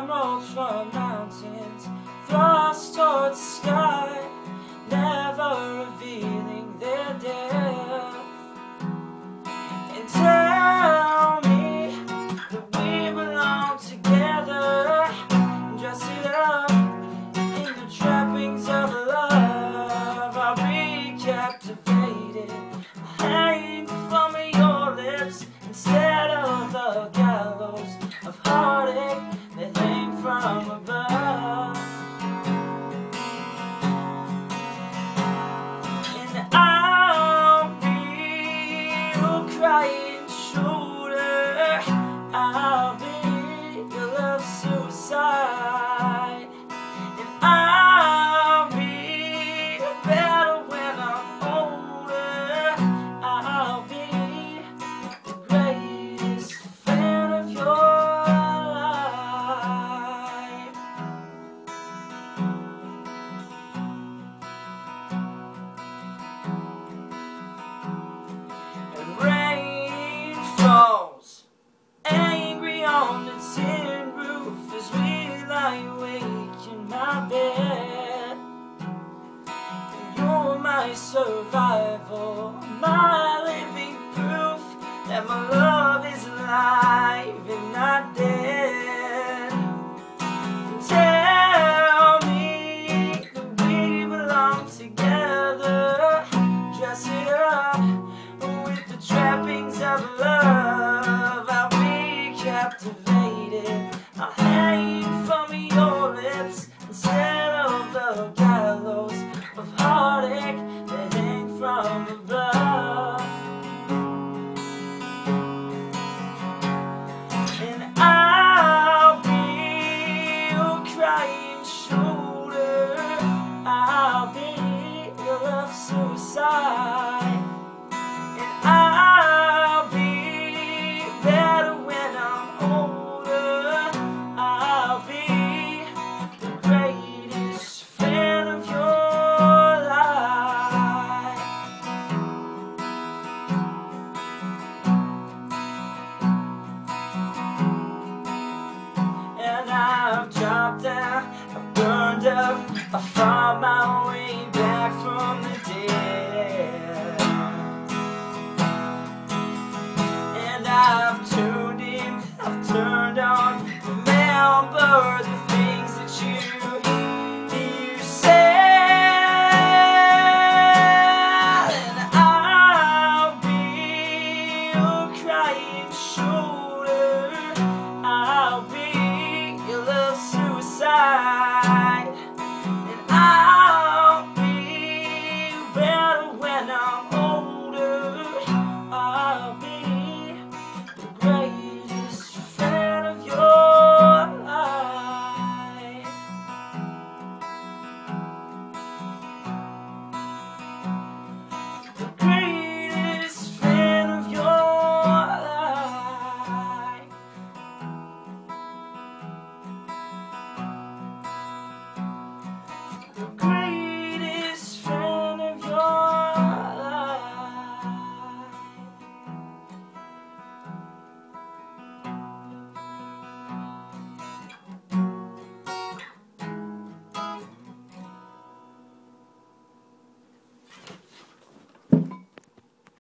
from ultra mountains, thrust my survival, my living proof that my love is alive and not dead. Tell me that we belong together. Dress it up with the trappings of love. I'll be captivated. I'll hang from your lips instead of the gallows of heartache I've dropped down, I've burned up, I found my way I've tuned in, I've turned on, remember the things that you, you said. And I'll be your crying shoulder.